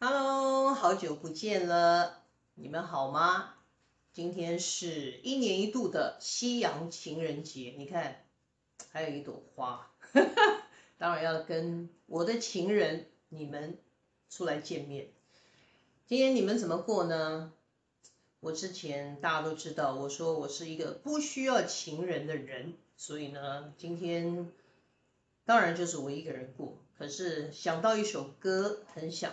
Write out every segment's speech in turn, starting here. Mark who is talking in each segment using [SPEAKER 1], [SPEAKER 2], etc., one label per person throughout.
[SPEAKER 1] Hello，好久不见了，你们好吗？今天是一年一度的夕阳情人节，你看，还有一朵花，当然要跟我的情人你们出来见面。今天你们怎么过呢？我之前大家都知道，我说我是一个不需要情人的人，所以呢，今天当然就是我一个人过。可是想到一首歌，很想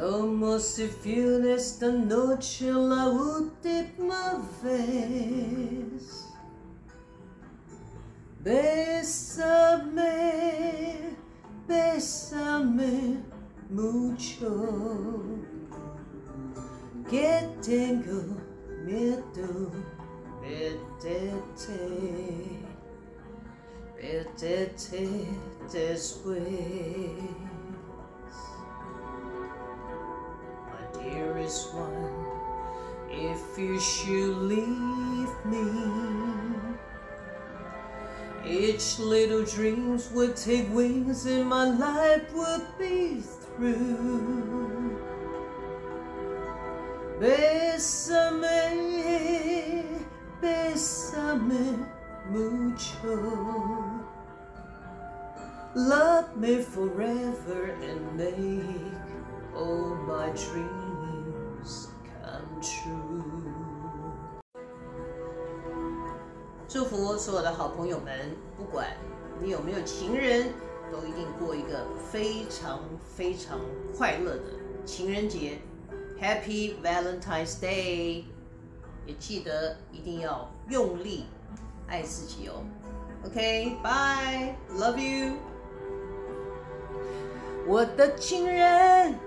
[SPEAKER 1] Como si fuera esta noche la última vez. Bésame, bésame mucho. Que tengo miedo, perderte, perderte después. If you leave me, each little dreams would take wings and my life would be through. Bésame, bésame mucho. Love me forever and make all my dreams come true. 祝福所有的好朋友们，不管你有没有情人，都一定过一个非常非常快乐的情人节。Happy Valentine's Day！也记得一定要用力爱自己哦。OK，Bye，Love you。我的情人。